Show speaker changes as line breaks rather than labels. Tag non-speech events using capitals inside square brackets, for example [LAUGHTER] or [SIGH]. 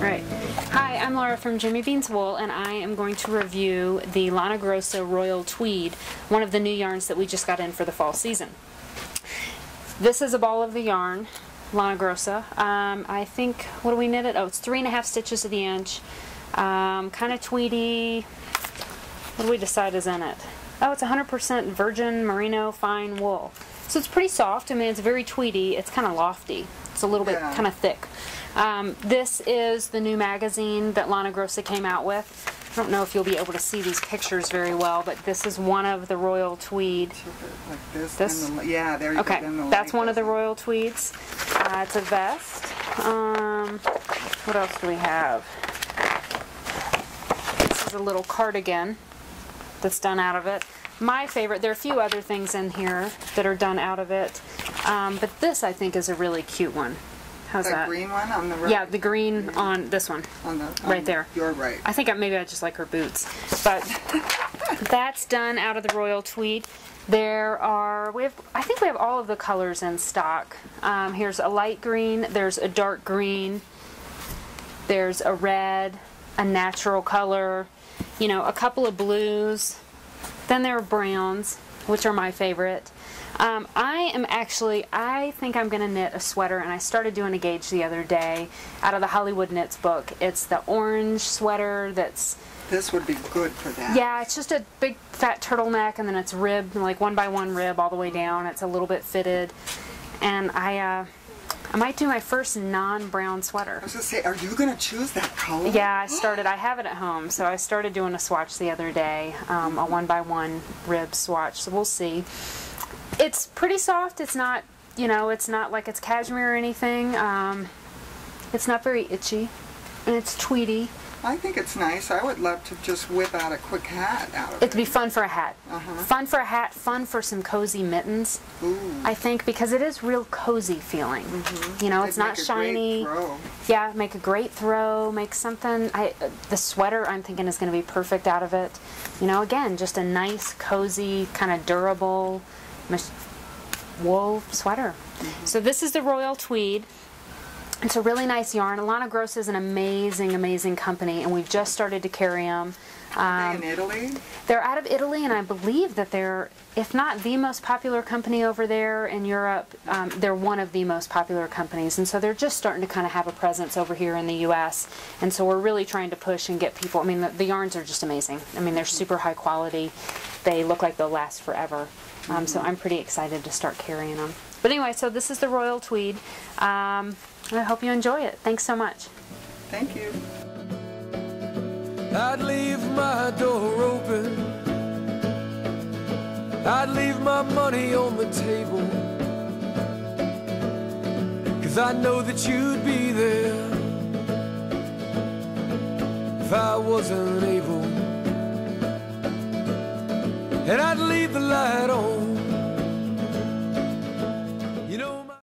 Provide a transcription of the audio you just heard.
Right. Hi, I'm Laura from Jimmy Beans Wool, and I am going to review the Lana Grossa Royal Tweed, one of the new yarns that we just got in for the fall season. This is a ball of the yarn, Lana Grossa. Um, I think, what do we knit it? Oh, it's three and a half stitches of the inch. Um, kind of tweedy. What do we decide is in it? Oh, it's 100% virgin merino fine wool. So it's pretty soft. I mean, it's very tweedy. It's kind of lofty. It's a little bit
Yeah.
kind of thick. Um, this is the new magazine that Lana Grossa came out with. I don't know if you'll be able to see these pictures very well, but this is one of the royal tweed.
Like this.
This?
the- yeah, there you
Okay,
go. the
that's one of the royal tweeds. Uh, it's a vest. Um, what else do we have? This is a little cardigan that's done out of it. My favorite, there are a few other things in here that are done out of it, um, but this I think is a really cute one. How's
The
that?
green one on the right.
Yeah, the green on this one.
on the
right there.
You're right.
I think I, maybe I just like her boots. But [LAUGHS] that's done out of the royal tweed. There are, we have, I think we have all of the colors in stock. Um, here's a light green, there's a dark green, there's a red, a natural color, you know, a couple of blues. Then there are browns, which are my favorite. Um, I am actually, I think I'm going to knit a sweater, and I started doing a gauge the other day out of the Hollywood Knits book. It's the orange sweater that's,
This would be good for that.
yeah, it's just a big fat turtleneck, and then it's ribbed, like one by one rib all the way down. It's a little bit fitted. And I, uh, I might do my first non-brown sweater.
I was gonna say, are you gonna choose that color?
Yeah, I started. I have it at home, so I started doing a swatch the other day, um, a one by one rib swatch. So we'll see. It's pretty soft. It's not, you know, it's not like it's cashmere or anything. Um, it's not very itchy, and it's tweedy.
I think it's nice. I would love to just whip out a quick hat out of
It'd
it.
Would be fun for a hat.
Uh-huh.
Fun for a hat. Fun for some cozy mittens.
Ooh.
I think because it is real cozy feeling. You know, it's
It'd
not
make a great
shiny.
throw.
Yeah, make a great throw, make something. I uh, the sweater I'm thinking is going to be perfect out of it. You know, again, just a nice, cozy, kind of durable wool sweater. So this is the Royal Tweed. It's a really nice yarn. Lana Grossa is an amazing, amazing company, and we've just started to carry them.
Are in Italy?
They're out of Italy, and I believe that they're, if not the most popular company over there in Europe, um, they're one of the most popular companies. And so they're just starting to kind of have a presence over here in the U.S. And so we're really trying to push and get people. I mean, the, the yarns are just amazing. I mean, they're super high quality. They look like they'll last forever. Um, so I'm pretty excited to start carrying them. But anyway, so this is the Royal Tweed. Um, I hope you enjoy it. Thanks so much.
Thank you.
I'd leave my door open. I'd leave my money on the table. Cause I know that you'd be there if I wasn't able. And I'd leave the light on